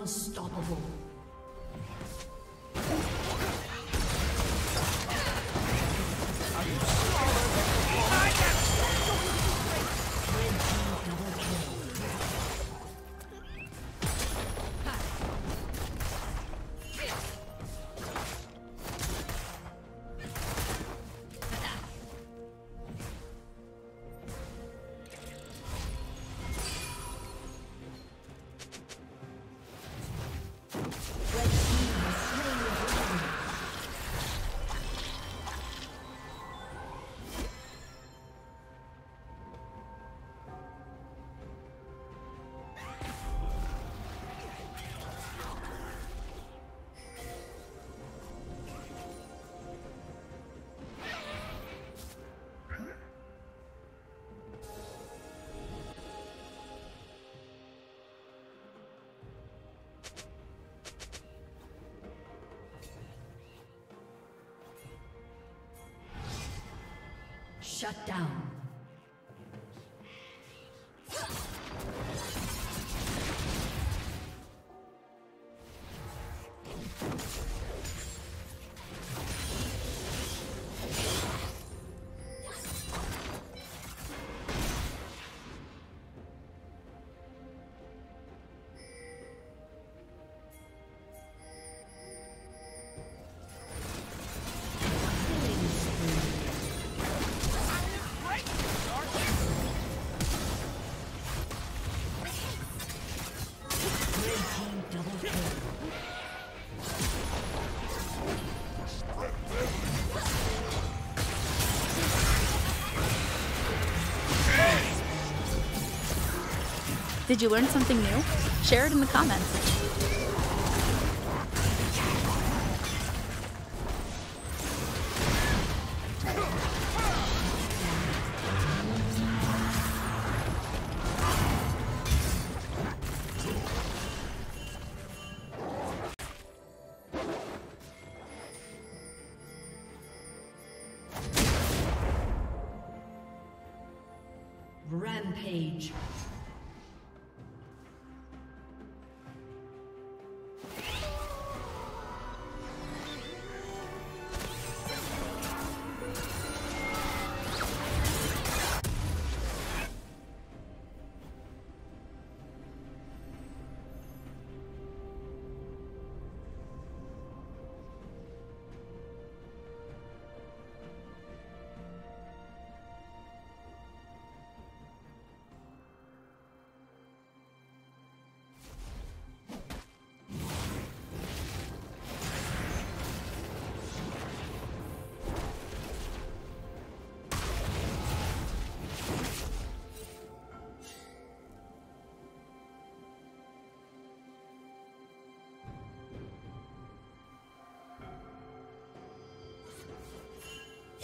Unstoppable. Shut down. Did you learn something new? Share it in the comments. Rampage.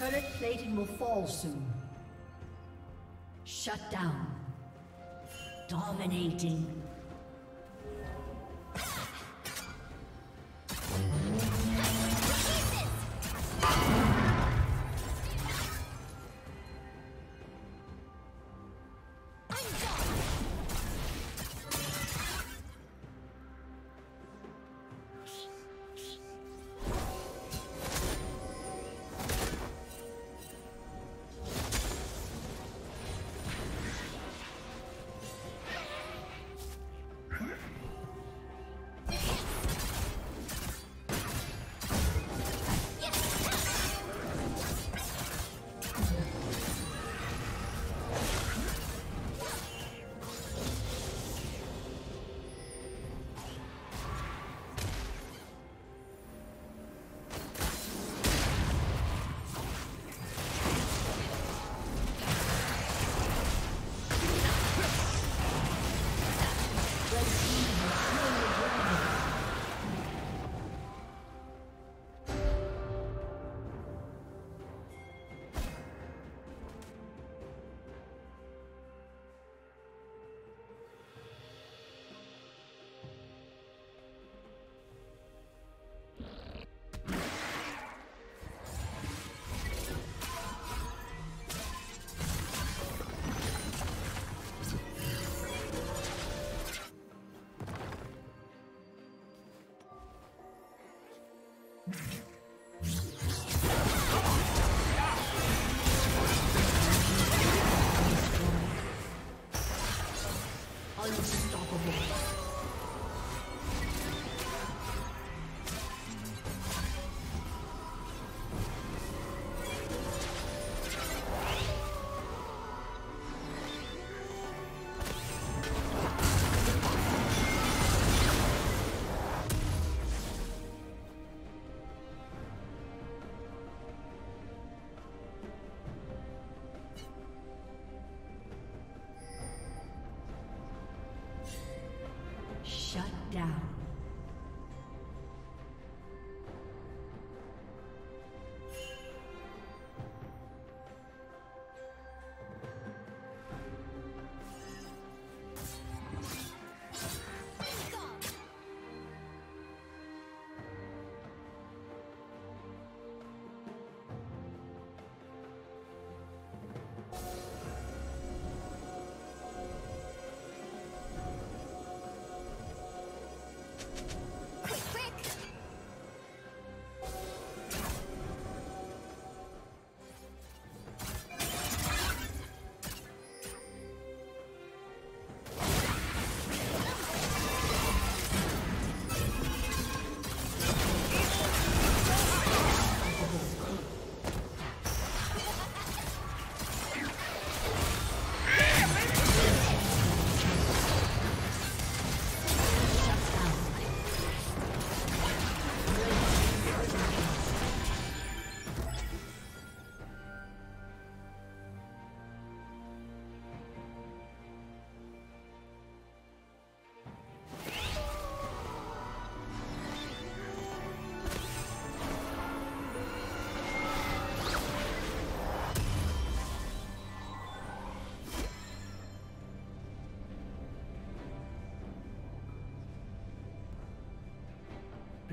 Turret plating will fall soon. Shut down. Dominating.